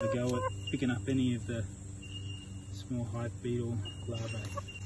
a go at picking up any of the small hive beetle larvae.